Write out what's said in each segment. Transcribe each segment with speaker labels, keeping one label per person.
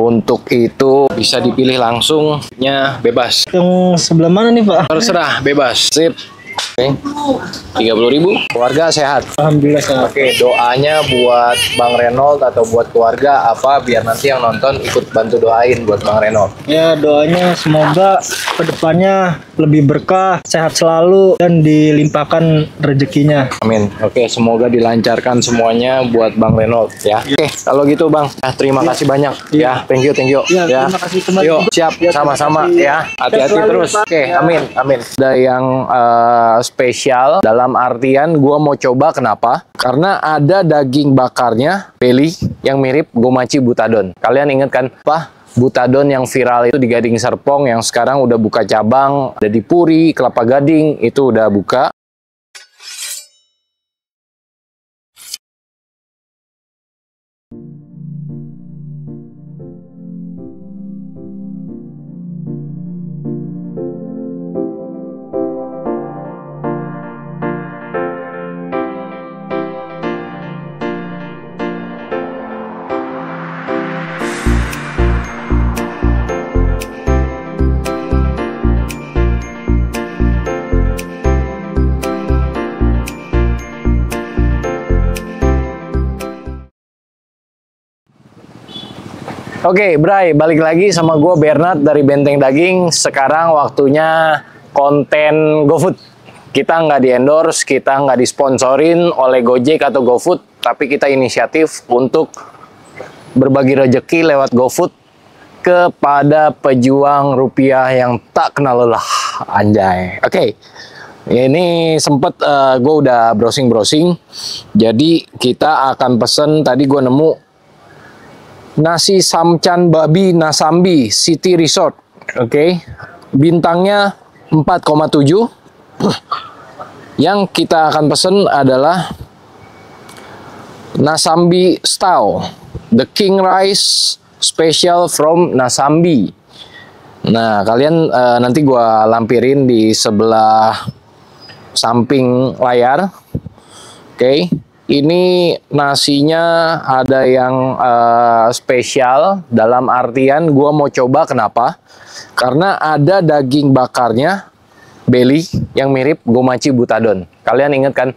Speaker 1: Untuk itu bisa dipilih langsungnya bebas.
Speaker 2: Yang sebelah mana nih Pak?
Speaker 1: Terserah bebas. Sip. Oke. Tiga puluh ribu. Keluarga sehat.
Speaker 2: Alhamdulillah sehat.
Speaker 1: Oke, doanya buat Bang Renold atau buat keluarga apa biar nanti yang nonton ikut bantu doain buat Bang Renold.
Speaker 2: Ya doanya semoga ke depannya lebih berkah, sehat selalu dan dilimpahkan rezekinya.
Speaker 1: Amin. Oke, semoga dilancarkan semuanya buat Bang Renold ya. Oke, kalau gitu Bang, ya, terima kasih banyak ya. Thank you, thank you.
Speaker 2: Ya, terima kasih kembali.
Speaker 1: Yuk, siap
Speaker 2: Ya,
Speaker 1: sama-sama ya. Hati-hati terus. Oke,
Speaker 2: Ya.
Speaker 1: amin, amin. Ada yang spesial dalam artian gua mau coba kenapa? Karena ada daging bakarnya belly yang mirip gomachi butadon. Kalian inget kan, Pak? Butadon yang viral itu di Gading Serpong yang sekarang udah buka cabang, ada di Puri, Kelapa Gading itu udah buka. Oke, Bray, balik lagi sama gue Bernard dari Benteng Daging. Sekarang waktunya konten GoFood. Kita nggak di-endorse, kita nggak disponsorin oleh Gojek atau GoFood, tapi kita inisiatif untuk berbagi rejeki lewat GoFood kepada pejuang rupiah yang tak kenal lelah. Anjay. Oke. Ini sempet gue udah browsing-browsing. Jadi kita akan pesen tadi gue nemu nasi samcan babi nasambi City Resort. Oke. Bintangnya 4,7. Yang kita akan pesen adalah Nasambi Style, The King Rice Special from Nasambi. Nah, kalian eh, nanti gua lampirin di sebelah samping layar. Oke. Ini nasinya ada yang eh, spesial dalam artian gua mau coba kenapa? Karena ada daging bakarnya belly yang mirip gomachi butadon. Kalian ingat kan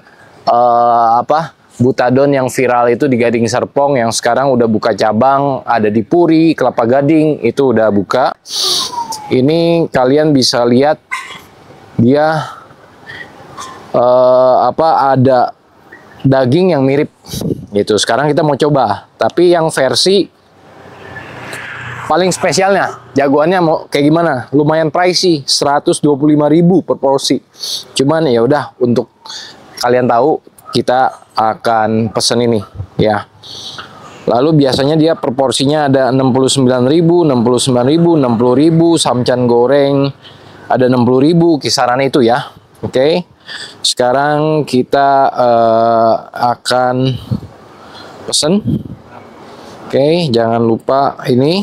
Speaker 1: eh, apa? Butadon yang viral itu di Gading Serpong yang sekarang udah buka cabang, ada di Puri, Kelapa Gading itu udah buka. Ini kalian bisa lihat dia eh, apa ada daging yang mirip. Gitu. Sekarang kita mau coba, tapi yang versi paling spesialnya jagoannya mau kayak gimana? Lumayan pricey 125.000 per porsi. Cuman ya udah untuk kalian tahu kita akan pesen ini ya. Lalu biasanya dia per porsinya ada 69.000 69.000 60.000 samcan goreng ada 60.000 kisaran itu ya. Oke sekarang kita eh, akan pesen. Oke jangan lupa ini.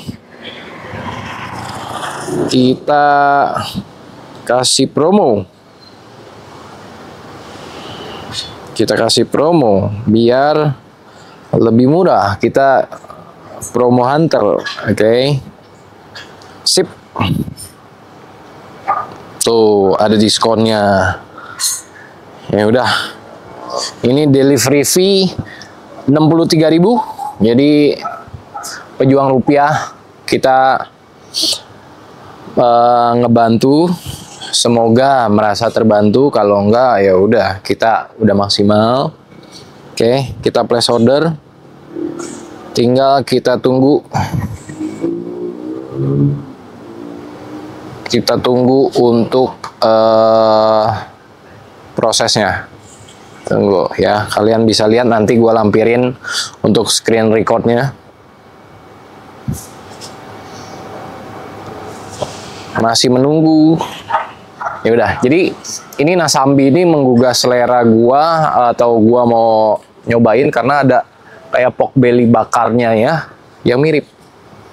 Speaker 1: Kita kasih promo. Kita kasih promo biar lebih murah kita promo hunter oke? Sip. Tuh ada diskonnya ya udah. Ini delivery fee 63.000 jadi pejuang rupiah kita eh, ngebantu. Semoga merasa terbantu. Kalau enggak ya udah kita udah maksimal. Oke kita place order. Tinggal kita tunggu. Kita tunggu untuk eh, prosesnya. Tunggu ya kalian bisa lihat nanti gua lampirin untuk screen recordnya. Masih menunggu. Ya udah jadi ini nasambi ini menggugah selera gua atau gua mau nyobain karena ada kayak pork belly bakarnya ya yang mirip.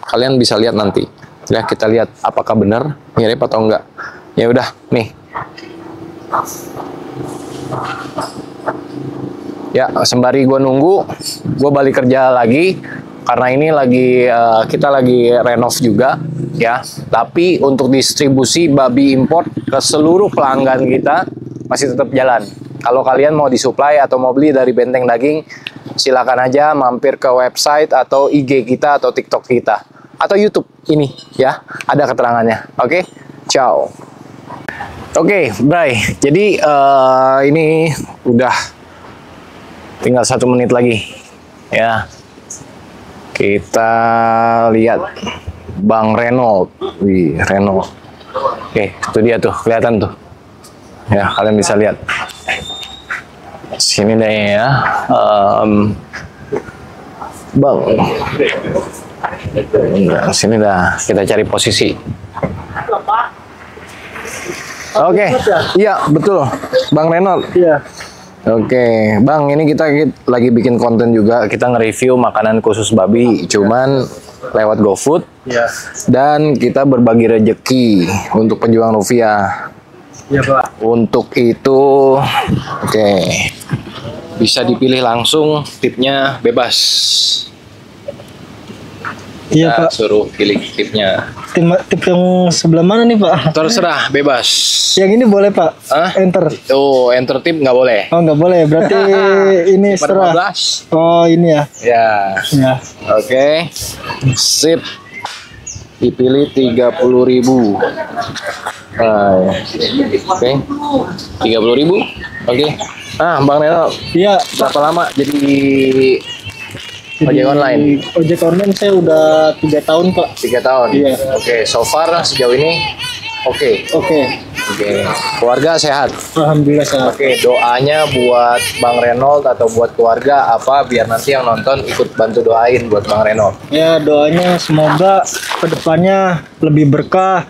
Speaker 1: Kalian bisa lihat nanti. Ya kita lihat apakah benar mirip atau enggak. Ya udah nih ya sembari gua nunggu gua balik kerja lagi karena ini lagi eh, kita lagi renov juga ya. Tapi untuk distribusi babi import ke seluruh pelanggan kita masih tetap jalan. Kalau kalian mau disuplai atau mau beli dari Benteng Daging, silakan aja mampir ke website atau IG kita atau TikTok kita atau YouTube ini ya. Ada keterangannya. Oke, ciao. Oke, Bray. Jadi eh, ini udah tinggal satu menit lagi ya. Kita lihat Bang Renault. Wih, Renault. Oke, itu dia tuh, kelihatan tuh. Ya, kalian bisa lihat. Sini deh ya. Em, bang. Sini dah. Kita cari posisi. Oke. Iya, betul. Bang Renault.
Speaker 2: Iya.
Speaker 1: Oke, Bang, ini kita ki- lagi bikin konten juga. Kita nge-review makanan khusus babi, cuman lewat GoFood
Speaker 2: Iya.
Speaker 1: dan kita berbagi rejeki untuk pejuang rupiah.
Speaker 2: Iya, Pak.
Speaker 1: Untuk itu, oke, bisa dipilih langsung, tipnya bebas.
Speaker 2: Iya, Pak.
Speaker 1: suruh pilih tipnya.
Speaker 2: Tim tip yang sebelah mana nih, Pak?
Speaker 1: Terserah, bebas.
Speaker 2: Yang ini boleh, Pak.
Speaker 1: Hah?
Speaker 2: Enter.
Speaker 1: Tuh, enter tip nggak boleh.
Speaker 2: Oh, nggak boleh. Berarti ini setelah.
Speaker 1: 15.
Speaker 2: Oh, ini ya.
Speaker 1: Ya.
Speaker 2: Ya.
Speaker 1: Oke, sip. Dipilih 30.000 Ah, Oke, 30.000 Oke. Ah, Bang Neno,
Speaker 2: Iya,
Speaker 1: berapa lama jadi ojek
Speaker 2: Jadi,
Speaker 1: online?
Speaker 2: Ojek online saya udah tiga tahun, Pak.
Speaker 1: Tiga tahun.
Speaker 2: Iya.
Speaker 1: Oke, so far sejauh ini oke.
Speaker 2: Oke.
Speaker 1: Oke, keluarga sehat.
Speaker 2: Alhamdulillah sehat.
Speaker 1: Oke, doanya buat Bang Renold atau buat keluarga apa biar nanti yang nonton ikut bantu doain buat Bang Renold.
Speaker 2: Ya doanya semoga ke depannya lebih berkah,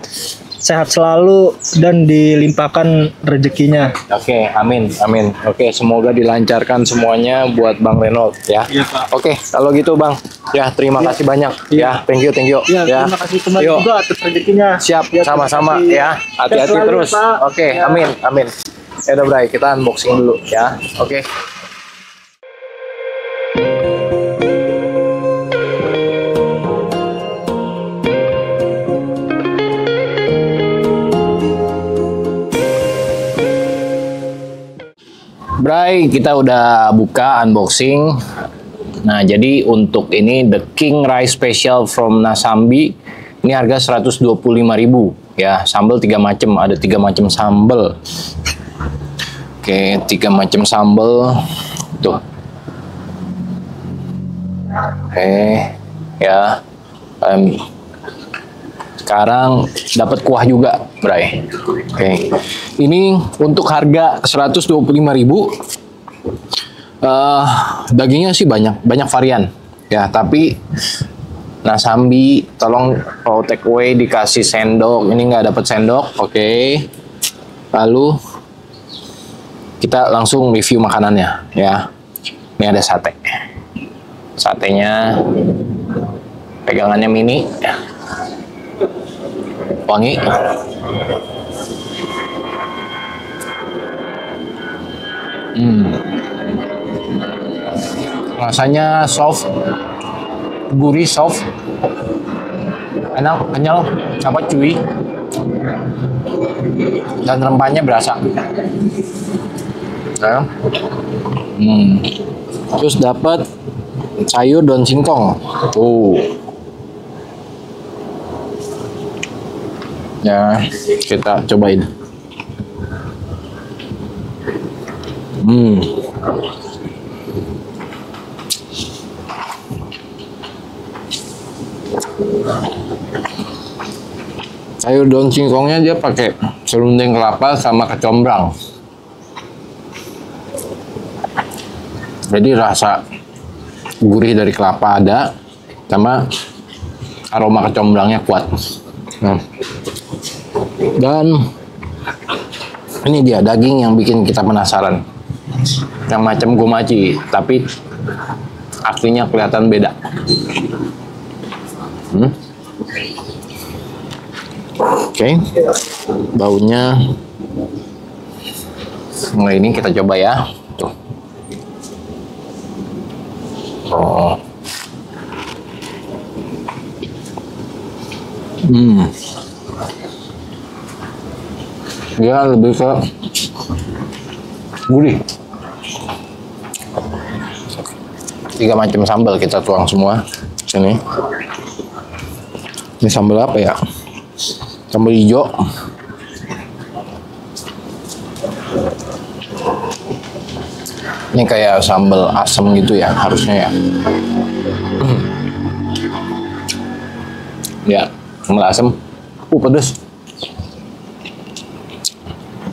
Speaker 2: sehat selalu dan dilimpahkan rezekinya.
Speaker 1: Oke, amin, amin. Oke, semoga dilancarkan semuanya buat Bang Renold ya.
Speaker 2: Iya Pak.
Speaker 1: Oke, kalau gitu Bang, ya terima kasih banyak. Ya, thank you, thank you.
Speaker 2: Ya, terima kasih kembali
Speaker 1: Yuk.
Speaker 2: juga atas rezekinya.
Speaker 1: Siap,
Speaker 2: Ya, terima
Speaker 1: sama-sama ya. Hati-hati terus. Oke,
Speaker 2: Ya.
Speaker 1: amin, amin. Ya udah, Bray, kita unboxing dulu ya. Oke. Bray, kita udah buka unboxing. Nah, jadi untuk ini The King Rice Special from Nasambi ini harga 125.000 ya. Sambal tiga macam, ada tiga macam sambal. Oke, tiga macam sambal. Tuh. Oke, ya. Em, sekarang dapat kuah juga, Bray. Oke. Ini untuk harga 125.000 eh dagingnya sih banyak, banyak varian. Ya, tapi Nasambi tolong kalau take away dikasih sendok. Ini nggak dapat sendok, oke. Lalu kita langsung review makanannya ya. Ini ada sate. Satenya pegangannya mini. Wangi. Hmm. Rasanya soft, gurih soft, enak, kenyal, apa cuy, dan rempahnya berasa. Ya. Hmm. Terus dapat sayur daun singkong. Tuh. Ya, kita cobain. Hmm. Sayur daun singkongnya dia pakai serundeng kelapa sama kecombrang. Jadi rasa gurih dari kelapa ada, sama aroma kecombrangnya kuat. Nah. Dan ini dia daging yang bikin kita penasaran. Yang macam gomaci, tapi aslinya kelihatan beda. Hmm. Oke, baunya. Nah ini kita coba ya. Tuh. Oh. Hmm. Dia lebih ke gurih. Tiga macam sambal kita tuang semua sini. Ini sambal apa ya? Sambal hijau. Ini kayak sambal asam gitu ya harusnya ya. Ya, sambal asam. Uh, pedes.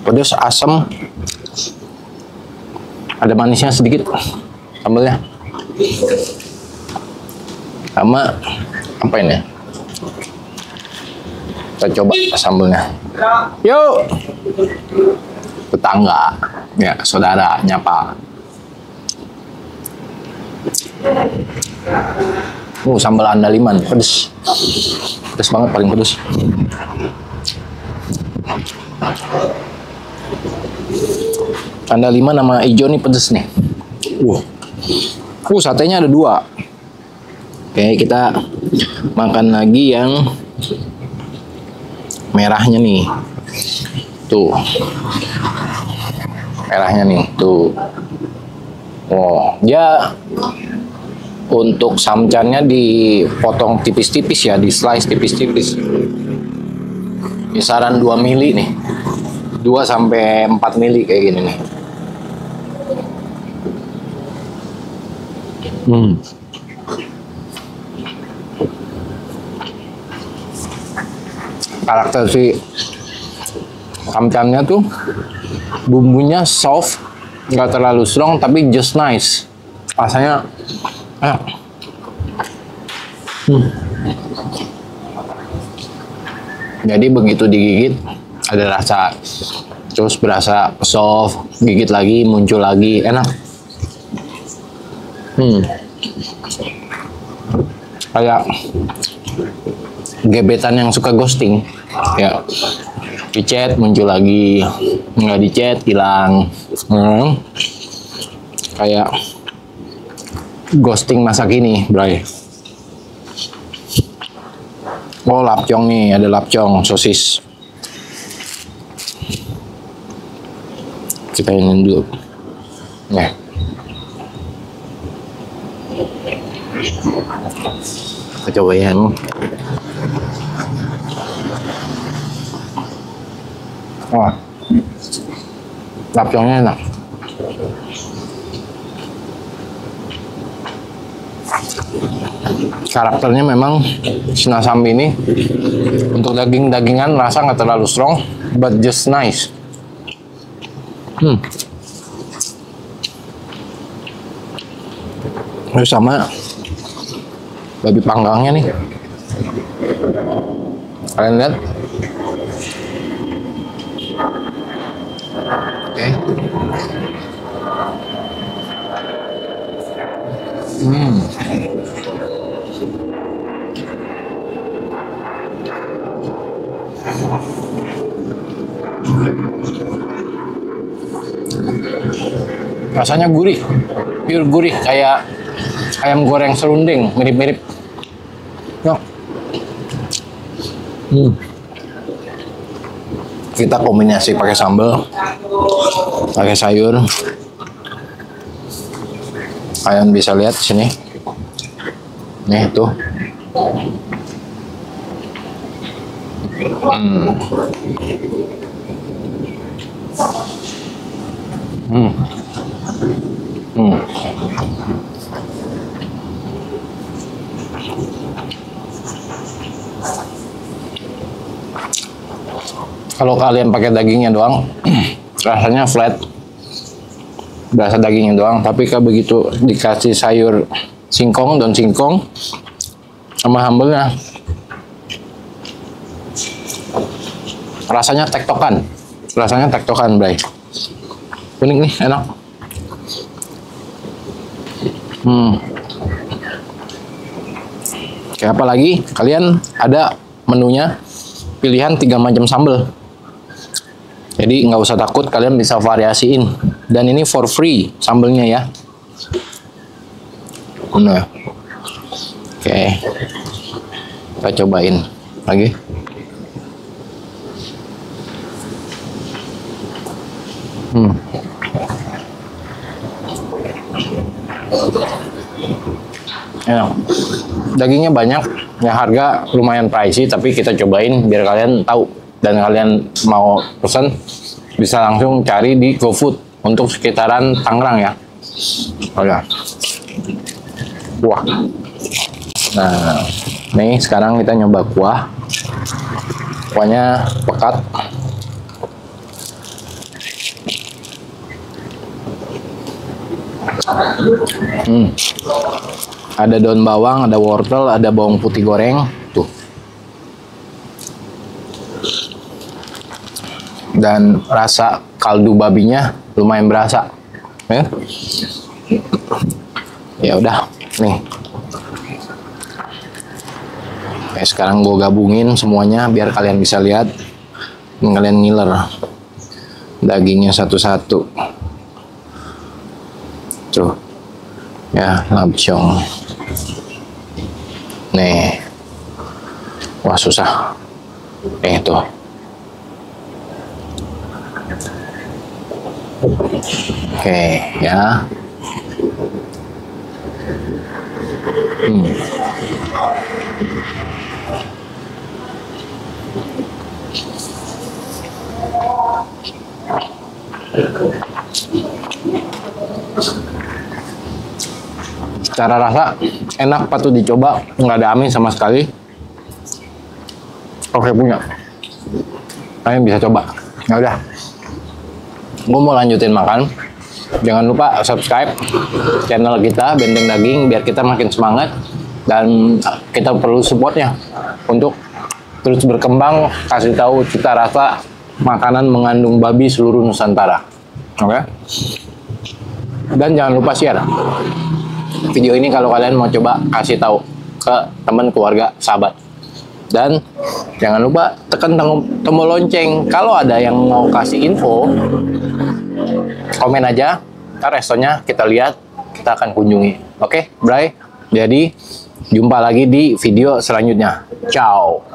Speaker 1: Pedes, asam. Ada manisnya sedikit sambalnya. Sama apa ini? Kita coba sambalnya. Yuk. Tetangga, ya saudara nyapa. Uh, sambal andaliman, pedes. Pedes banget, paling pedes. Andaliman sama hijau nih pedes nih. Uh. Uh, satenya ada dua. Oke, kita makan lagi yang merahnya nih. Tuh. Merahnya nih, tuh. Oh, dia untuk samcannya dipotong tipis-tipis ya, di slice tipis-tipis. Kisaran 2 mili nih. 2 sampai 4 mili kayak gini nih. Hmm. Karakter si samcannya tuh bumbunya soft, nggak terlalu strong tapi just nice. Rasanya enak. Hmm. Jadi begitu digigit ada rasa terus berasa soft, gigit lagi muncul lagi enak. Hmm. Kayak gebetan yang suka ghosting. Ya. Di chat muncul lagi, nggak di chat hilang. Hmm. Kayak ghosting masa kini, Bray. Oh, lapcong nih, ada lapcong, sosis. Kita dulu. Ya. Kita coba ya. Wah. Lapcongnya enak. karakternya memang Sinasambi ini untuk daging-dagingan rasa nggak terlalu strong but just nice hmm. Terus sama babi panggangnya nih. Kalian lihat. Oke. Hmm rasanya gurih pure gurih kayak ayam goreng serunding mirip-mirip Yuk. Hmm. kita kombinasi pakai sambal pakai sayur kalian bisa lihat sini nih tuh hmm. Hmm. Hmm. Kalau kalian pakai dagingnya doang, rasanya flat. Berasa dagingnya doang, tapi kalau begitu dikasih sayur singkong, daun singkong, sama sambelnya, rasanya tektokan. Rasanya tektokan, Bray. Kuning nih, enak. Hmm. Kayak apa lagi? Kalian ada menunya pilihan tiga macam sambal. Jadi nggak usah takut, kalian bisa variasiin. Dan ini for free sambelnya ya. Nah, oke, kita cobain. lagi hmm enak dagingnya banyak ya harga lumayan pricey tapi kita cobain biar kalian tahu dan kalian mau pesan bisa langsung cari di GoFood untuk sekitaran Tangerang ya. Oh ya. Wah. Nah nih sekarang kita nyoba kuah. Kuahnya pekat. Hmm. Ada daun bawang, ada wortel, ada bawang putih goreng, tuh. Dan rasa kaldu babinya lumayan berasa. Ya. Ya udah, nih. Oke, sekarang gue gabungin semuanya biar kalian bisa lihat. Kalian ngiler dagingnya satu-satu. Tuh. Ya, lapcong. Nih. Wah, susah. Nih, tuh. Oke, ya. Hmm. Secara rasa enak patut dicoba, nggak ada amis sama sekali. Oke punya, kalian bisa coba. Ya udah, gue mau lanjutin makan. Jangan lupa subscribe channel kita Benteng Daging biar kita makin semangat dan kita perlu supportnya untuk terus berkembang kasih tahu cita rasa makanan mengandung babi seluruh Nusantara. Oke? Dan jangan lupa share video ini kalau kalian mau coba kasih tahu ke teman keluarga sahabat dan jangan lupa tekan tombol lonceng. Kalau ada yang mau kasih info komen aja. Ntar restonya kita lihat kita akan kunjungi. Oke okay, Bray jadi jumpa lagi di video selanjutnya. Ciao